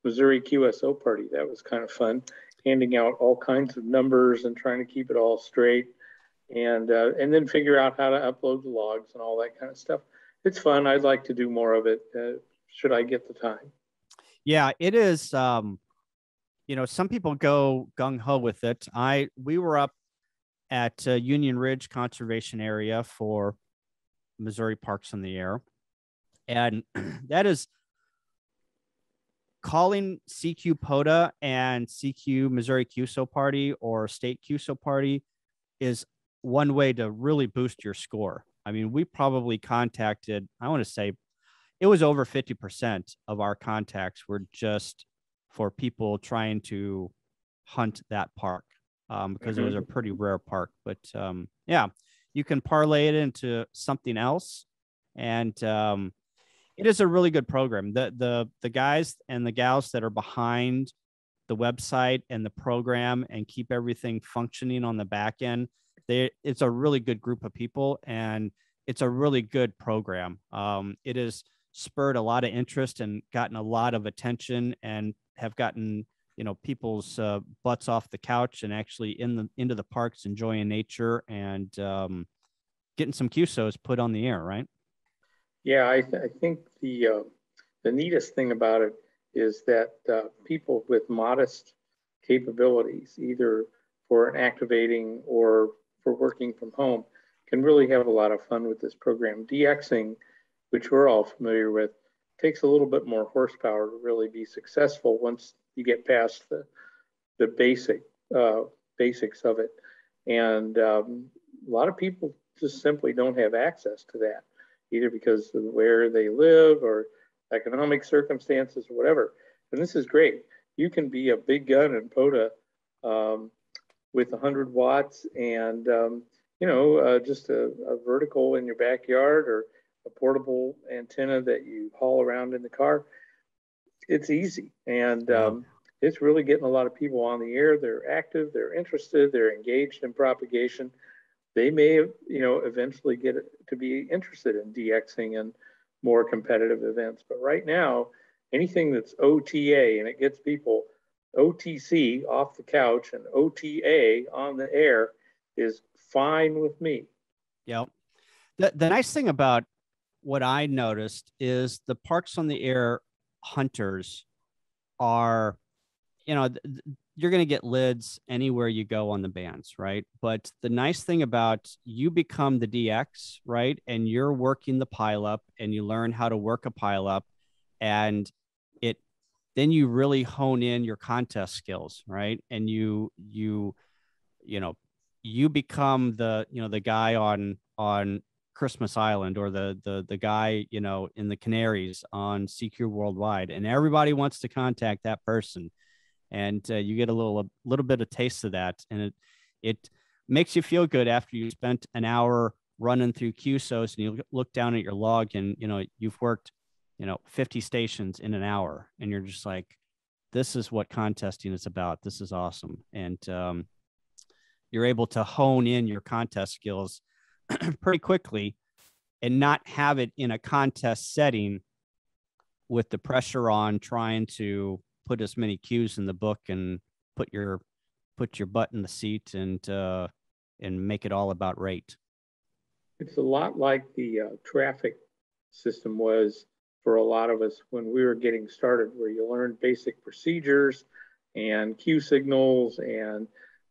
Missouri QSO party. That was kind of fun, handing out all kinds of numbers and trying to keep it all straight, and uh, and then figure out how to upload the logs and all that kind of stuff. It's fun. I'd like to do more of it. Uh, should I get the time? Yeah, it is. Um, you know, some people go gung ho with it. I we were up at uh, Union Ridge Conservation Area for Missouri Parks on the Air. And that is calling CQ POTA and CQ Missouri QSO Party or State QSO Party is one way to really boost your score. I mean, we probably contacted, I want to say it was over 50% of our contacts were just for people trying to hunt that park um, because mm-hmm. it was a mm-hmm. pretty rare park. But um, yeah, you can parlay it into something else, and um, it is a really good program. The the the guys and the gals that are behind the website and the program and keep everything functioning on the back end. They it's a really good group of people and it's a really good program. Um, it has spurred a lot of interest and gotten a lot of attention and have gotten you know people's uh, butts off the couch and actually in the into the parks enjoying nature and um, getting some QSOs put on the air, right? Yeah, I, th- I think the uh, the neatest thing about it is that uh, people with modest capabilities, either for activating or for working from home, can really have a lot of fun with this program. DXing, which we're all familiar with, takes a little bit more horsepower to really be successful once you get past the the basic uh, basics of it. And um, a lot of people just simply don't have access to that, either because of where they live or economic circumstances or whatever. And this is great. You can be a big gun in POTA um, with 100 watts and, um, you know, uh, just a, a vertical in your backyard or a portable antenna that you haul around in the car it's easy and um, it's really getting a lot of people on the air. They're active, they're interested, they're engaged in propagation. They may, you know, eventually get to be interested in DXing and more competitive events. But right now, anything that's OTA and it gets people OTC off the couch and OTA on the air is fine with me. Yep. The, the nice thing about what I noticed is the parks on the air hunters are you know th- you're going to get lids anywhere you go on the bands right? But the nice thing about you become the dx right and you're working the pile up and you learn how to work a pile up and it then you really hone in your contest skills right? And you you you know you become the you know the guy on on Christmas Island or the the the guy you know in the Canaries on CQ Worldwide, and everybody wants to contact that person, and uh, you get a little a little bit of taste of that, and it it makes you feel good after you spent an hour running through QSOs and you look down at your log and you know you've worked you know 50 stations in an hour, and you're just like, this is what contesting is about. This is awesome, and um, you're able to hone in your contest skills pretty quickly and not have it in a contest setting with the pressure on trying to put as many cues in the book and put your put your butt in the seat and uh, and make it all about rate. It's a lot like the uh, traffic system was for a lot of us when we were getting started, where you learned basic procedures and Q signals and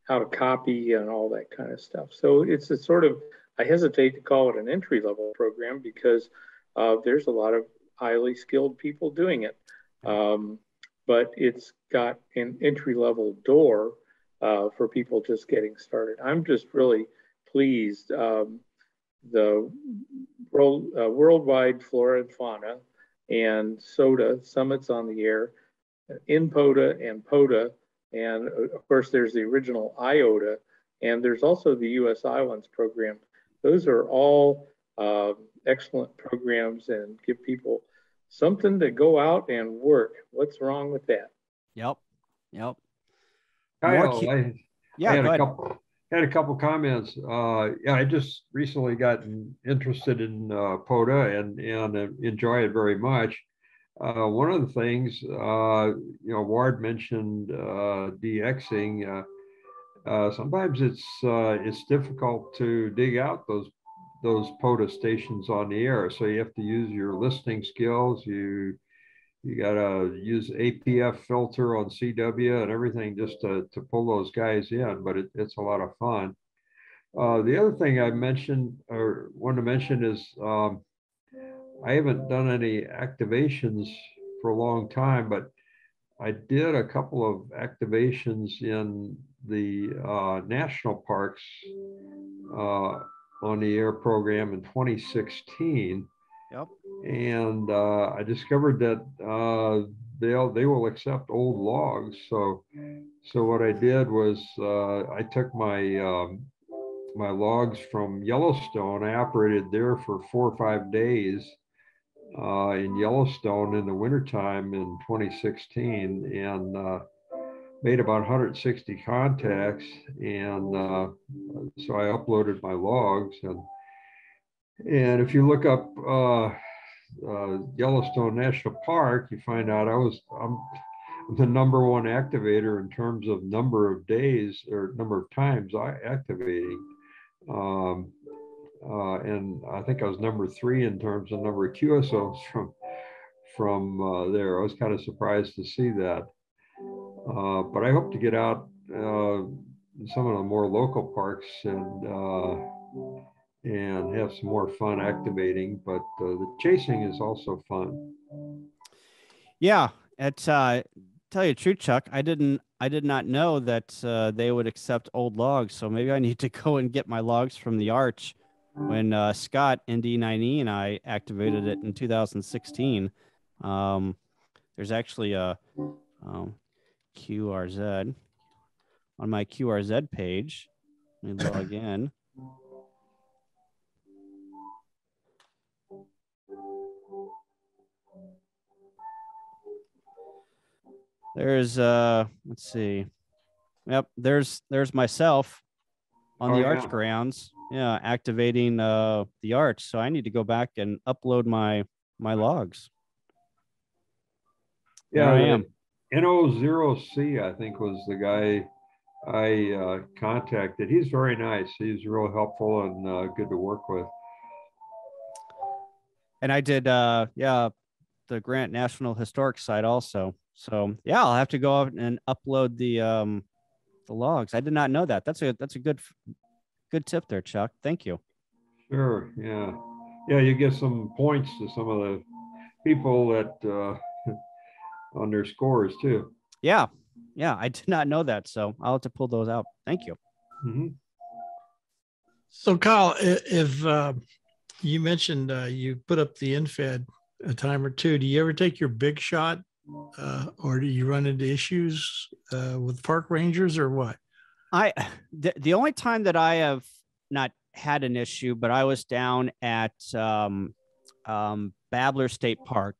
how to copy and all that kind of stuff. So it's a sort of I hesitate to call it an entry level program because uh, there's a lot of highly skilled people doing it. Um, but it's got an entry level door uh, for people just getting started. I'm just really pleased. Um, the world, uh, worldwide flora and fauna and SOTA summits on the air, in NPOTA and POTA, and of course there's the original IOTA, and there's also the U.S. Islands program those are all uh, excellent programs and give people something to go out and work. What's wrong with that? Yep. Yep. Kyle, I, yeah, I had a couple had a couple comments. Uh, yeah, I just recently gotten interested in uh, POTA and and enjoy it very much. Uh, one of the things, uh, you know, Ward mentioned uh, DXing. Uh, sometimes it's uh, it's difficult to dig out those those POTA stations on the air. So you have to use your listening skills. You you got to use APF filter on CW and everything just to, to pull those guys in, but it, it's a lot of fun. Uh, the other thing I mentioned or want to mention is um, I haven't done any activations for a long time, but I did a couple of activations in the uh, national parks uh, on the air program in 2016. Yep. And uh, I discovered that uh, they'll they will accept old logs. So so what I did was uh, I took my um, my logs from Yellowstone. I operated there for four or five days uh, in Yellowstone in the wintertime in 2016 and uh, made about 160 contacts. And uh, so I uploaded my logs. And, and if you look up uh, uh, Yellowstone National Park, you find out I was I'm the number one activator in terms of number of days or number of times I activating. Um, uh, and I think I was number three in terms of number of QSOs from from uh, there. I was kind of surprised to see that. Uh, but I hope to get out uh, some of the more local parks and uh, and have some more fun activating. But uh, the chasing is also fun. Yeah, it's uh, tell you the truth, Chuck. I didn't. I did not know that uh, they would accept old logs. So maybe I need to go and get my logs from the Arch when Scott ND9E and I activated it in 2016. Um, there's actually a um, QRZ on my QRZ page. Let me log in. There's uh let's see. Yep, there's there's myself on oh, the arch grounds yeah activating uh the arch so i need to go back and upload my my logs yeah there i am no0c i think was the guy i uh, contacted he's very nice he's real helpful and uh, good to work with and i did uh yeah the grant national historic site also so yeah i'll have to go out and upload the um the logs i did not know that that's a that's a good good tip there, Chuck. Thank you. Sure. Yeah. Yeah. You get some points to some of the people that uh, on their scores too. Yeah. Yeah. I did not know that. So I'll have to pull those out. Thank you. Mm-hmm. So, Kyle, i- if uh, you mentioned uh, you put up the end fed a time or two, do you ever take your big shot, uh, or do you run into issues uh, with park rangers, or what? I the, the only time that I have not had an issue, but I was down at um, um, Babler State Park,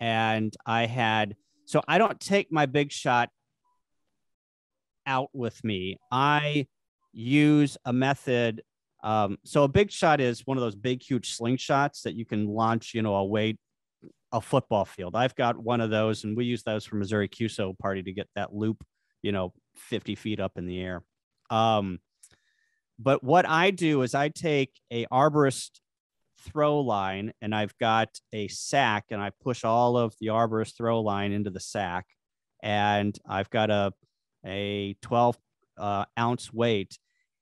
and I had so I don't take my big shot out with me. I use a method. Um, so a big shot is one of those big, huge slingshots that you can launch, you know, a weight, a football field. I've got one of those, and we use those for Missouri QSO party to get that loop, you know, 50 feet up in the air. Um, but what I do is I take a arborist throw line and I've got a sack and I push all of the arborist throw line into the sack and I've got a a 12 uh, ounce weight.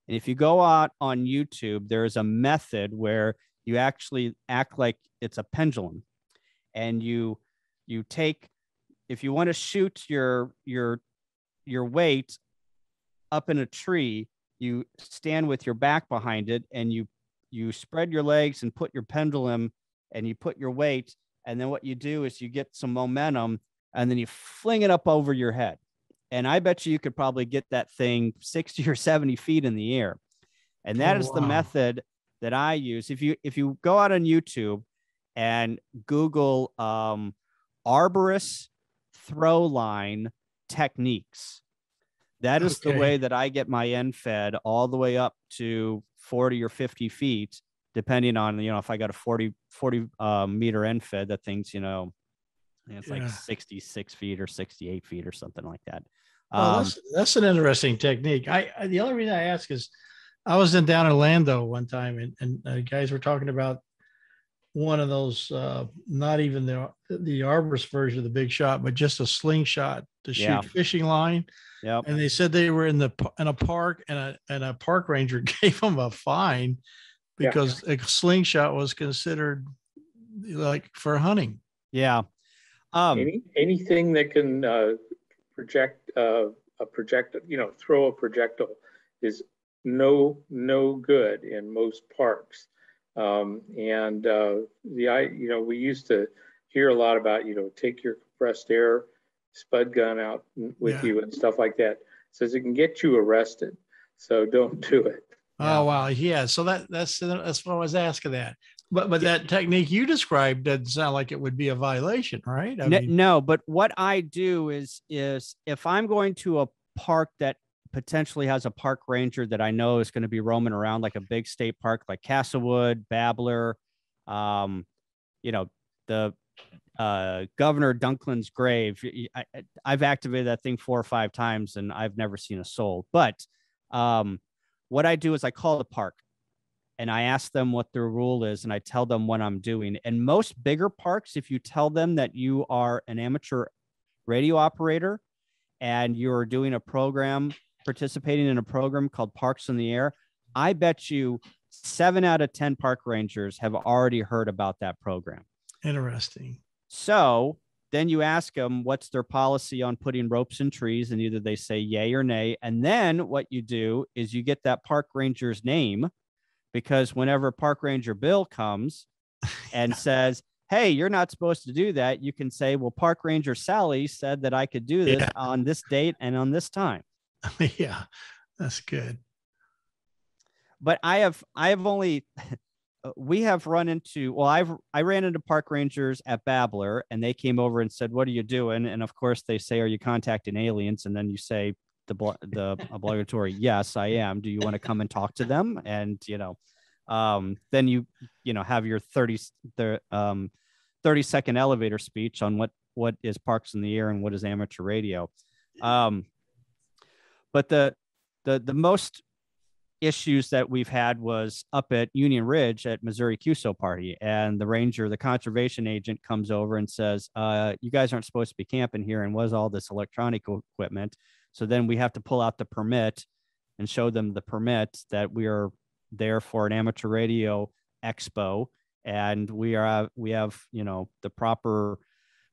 And if you go out on YouTube, there is a method where you actually act like it's a pendulum and you you take if you want to shoot your your your weight up in a tree you stand with your back behind it and you you spread your legs and put your pendulum and you put your weight and then what you do is you get some momentum and then you fling it up over your head. And i bet you you could probably get that thing 60 or 70 feet in the air. And that Oh, is the wow. method that i use. If you if you go out on youtube and google um arborist throw line techniques that is the way that I get my end fed all the way up to 40 or 50 feet, depending on, you know, if I got a 40, 40 uh, meter end fed, that thing's, you know, it's Yeah. like 66 feet or 68 feet or something like that. Um, that's that's an interesting technique. I, I the only reason I ask is I was in down in Orlando one time and, and uh, guys were talking about one of those uh not even the the arborist version of the big shot, but just a slingshot to shoot Yeah. fishing line. yep. And they said they were in the in a park and a and a park ranger gave them a fine Yeah. because a slingshot was considered like for hunting. Yeah. Um, Any, anything that can uh, project uh, a projectile, you know, throw a projectile is no no good in most parks. Um, and uh, the I, you know, we used to hear a lot about, you know, take your compressed air spud gun out with Yeah. you and stuff like that. Says it can get you arrested, so don't do it. Oh wow, yeah. So that that's that's what I was asking that. But but that technique you described doesn't sound like it would be a violation, right? I N- mean, no, but what I do is is if I'm going to a park that potentially has a park ranger that I know is going to be roaming around like a big state park like Castlewood, Babler, um, you know, the uh, Governor Dunklin's grave. I, have activated that thing four or five times and I've never seen a soul. But um, what I do is I call the park and I ask them what their rule is and I tell them what I'm doing. And most bigger parks, if you tell them that you are an amateur radio operator and you're doing a program, participating in a program called Parks in the Air, I bet you seven out of 10 park rangers have already heard about that program. interesting. So then you ask them what's their policy on putting ropes in trees, and either they say yay or nay. And then what you do is you get that park ranger's name because whenever Park Ranger Bill comes and says, Hey, you're not supposed to do that, you can say, Well, Park Ranger Sally said that I could do this Yeah. on this date and on this time. yeah, that's good. but I have I have only we have run into well I've I ran into park rangers at Babler and they came over and said what are you doing? And of course they say are you contacting aliens? And then you say the the obligatory yes I am. Do you want to come and talk to them? And you know um then you you know have your 30 s- the um 30 second elevator speech on what what is parks in the air and what is amateur radio. Um but the the the most issues that we've had was up at Union Ridge at Missouri QSO party. And the ranger, the conservation agent comes over and says, uh, you guys aren't supposed to be camping here. And was all this electronic equipment. So then we have to pull out the permit and show them the permit that we are there for an amateur radio expo. And we are, we have, you know, the proper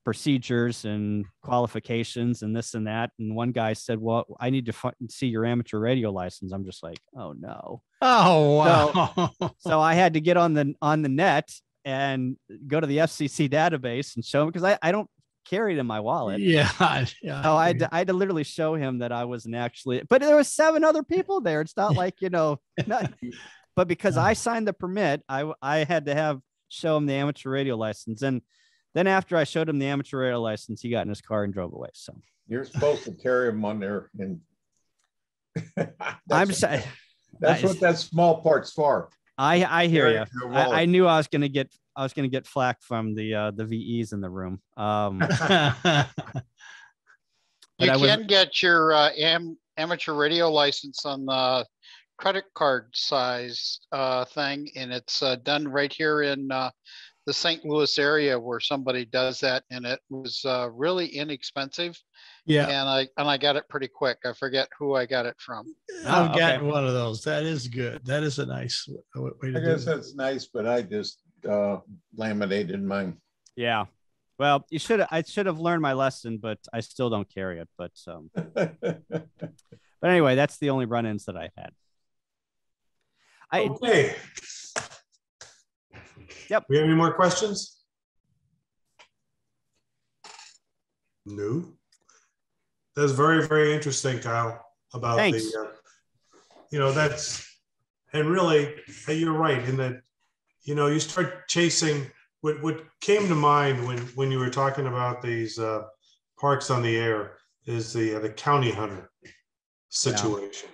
procedures and qualifications and this and that. And one guy said, "Well, I need to fi- see your amateur radio license." I'm just like, "Oh no!" Oh wow. So I had to get on the on the net and go to the FCC database and show him because I, I don't carry it in my wallet. yeah. Yeah. So I had, to, I had to literally show him that I wasn't actually, but there was seven other people there. It's not like, you know, not, but because uh. I signed the permit, I, I had to have show him the amateur radio license. And then after I showed him the amateur radio license, he got in his car and drove away. So You're supposed to carry them on there and. I'm That's- sorry. That's what that small part's for. I, I hear Carry you. it in your I, I knew I was going to get, I was going to get flack from the, uh, the VEs in the room. Um, You But I was- can get your uh, am, amateur radio license on the credit card size uh, thing, and it's uh, done right here in uh, the St. Louis area where somebody does that, and it was uh, really inexpensive, yeah. and I and I got it pretty quick. I forget who I got it from. I've Oh, okay. gotten one of those. That is good. That is a nice way to I do guess it. that's nice, but I just uh laminated mine. yeah. Well, you should, I should have learned my lesson, but I still don't carry it. But, um, But anyway, that's the only run-ins that I had. I Okay. Yep. We have any more questions? No. That's very, very interesting, Kyle, about Thanks. the, uh, you know, that's, and really, uh, you're right in that, you know, you start chasing, what, what came to mind when, when you were talking about these uh, parks on the air is the, uh, the county hunter situation,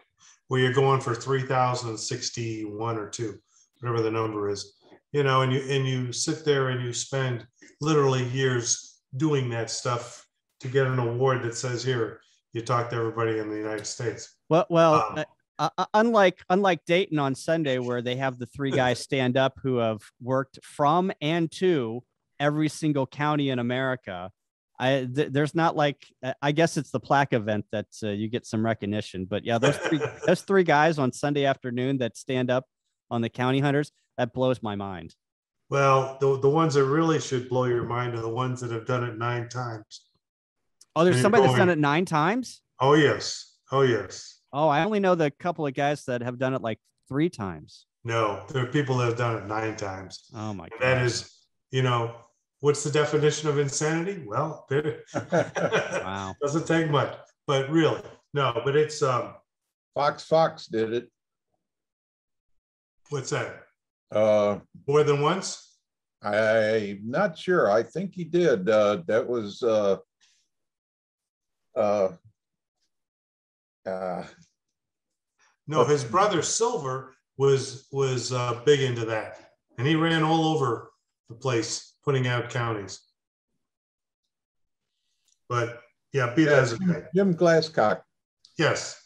where you're going for 3,061 or two, whatever the number is you know, and you and you sit there and you spend literally years doing that stuff to get an award that says here you talk to everybody in the United States. well, well, Um, uh, uh, unlike unlike Dayton on Sunday, where they have the three guys stand up who have worked from and to every single county in America. I th- there's not like uh, I guess it's the plaque event that uh, you get some recognition, but yeah, those three those three guys on Sunday afternoon that stand up on the county hunters that blows my mind. Well, the the ones that really should blow your mind are the ones that have done it nine times. Oh, there's And somebody that's done it nine times. Oh yes, oh yes. Oh, I only know the couple of guys that have done it like three times. No, there are people that have done it nine times. Oh my god. That is, you know, what's the definition of insanity? Well, there- wow. doesn't take much, but really, no. But it's um, Fox Fox did it. what's that? Uh, More than once? I'm not sure. I think he did. Uh, that was uh, uh, uh, No, his brother Silver was was uh, big into that, and he ran all over the place putting out counties. But yeah, be that as it may. Jim Glasscock. Yes,